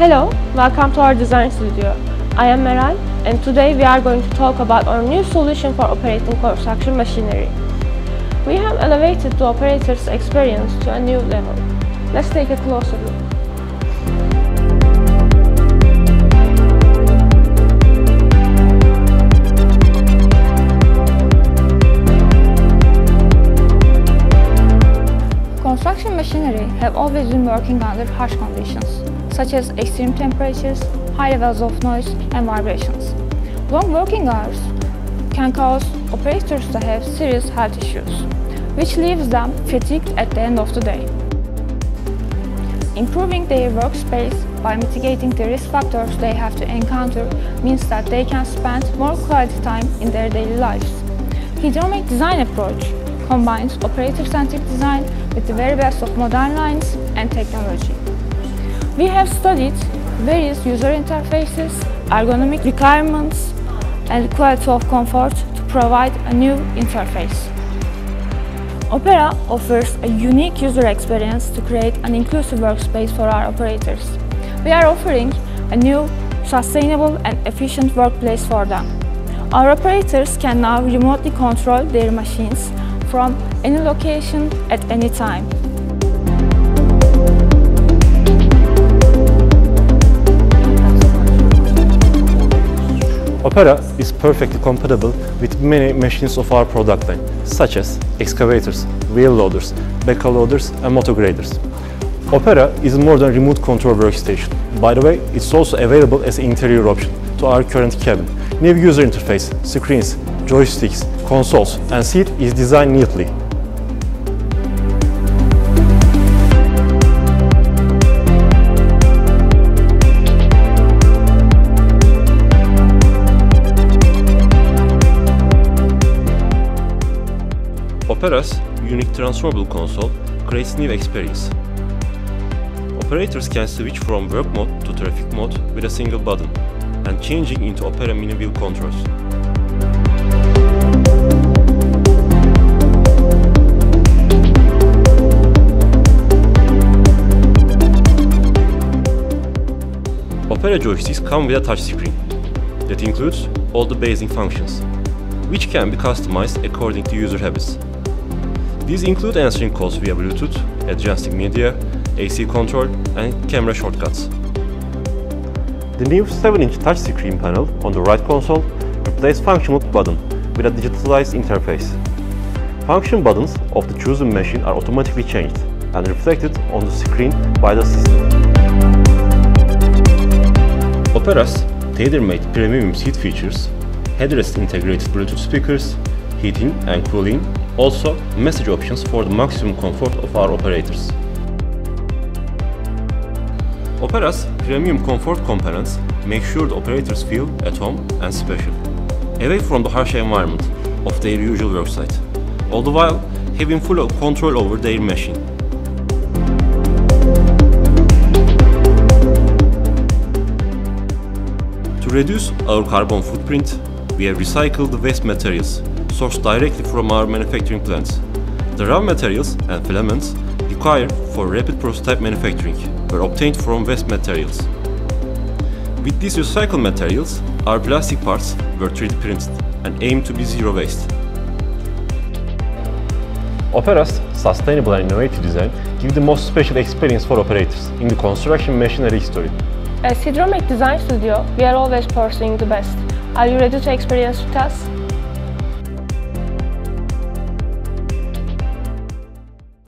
Hello, welcome to our design studio. I am Meral and today we are going to talk about our new solution for operating construction machinery. We have elevated the operator's experience to a new level. Let's take a closer look. Construction machinery have always been working under harsh conditions, such as extreme temperatures, high levels of noise and vibrations. Long working hours can cause operators to have serious health issues, which leaves them fatigued at the end of the day. Improving their workspace by mitigating the risk factors they have to encounter means that they can spend more quality time in their daily lives. Hidromek design approach combines operator-centric design with the very best of modern lines and technology. We have studied various user interfaces, ergonomic requirements, and quality of comfort to provide a new interface. Opera offers a unique user experience to create an inclusive workspace for our operators. We are offering a new, sustainable and efficient workplace for them. Our operators can now remotely control their machines from any location at any time. Opera is perfectly compatible with many machines of our product line, such as excavators, wheel loaders, backhoe loaders and motor graders. Opera is more than remote control workstation. By the way, it's also available as interior option to our current cabin. New user interface, screens, joysticks, consoles and seat is designed neatly. Opera's unique transferable console creates new experience. Operators can switch from work mode to traffic mode with a single button and changing into Opera mini wheel controls. Opera joysticks come with a touchscreen that includes all the basic functions, which can be customized according to user habits. These include answering calls via Bluetooth, adjusting media, AC control, and camera shortcuts. The new 7-inch touchscreen panel on the right console replaces functional button with a digitalized interface. Function buttons of the chosen machine are automatically changed and reflected on the screen by the system. Opera's tailor-made premium seat features, headrest integrated Bluetooth speakers, heating and cooling, also message options for the maximum comfort of our operators. Opera's premium comfort components make sure the operators feel at home and special, away from the harsh environment of their usual worksite, all the while having full control over their machine. To reduce our carbon footprint, we have recycled the waste materials sourced directly from our manufacturing plants. The raw materials and filaments required for rapid prototype manufacturing were obtained from waste materials. With these recycled materials, our plastic parts were 3D printed and aim to be zero waste. Opera's sustainable and innovative design give the most special experience for operators in the construction machinery history. As Hidromek Design Studio, we are always pursuing the best. Are you ready to experience with us?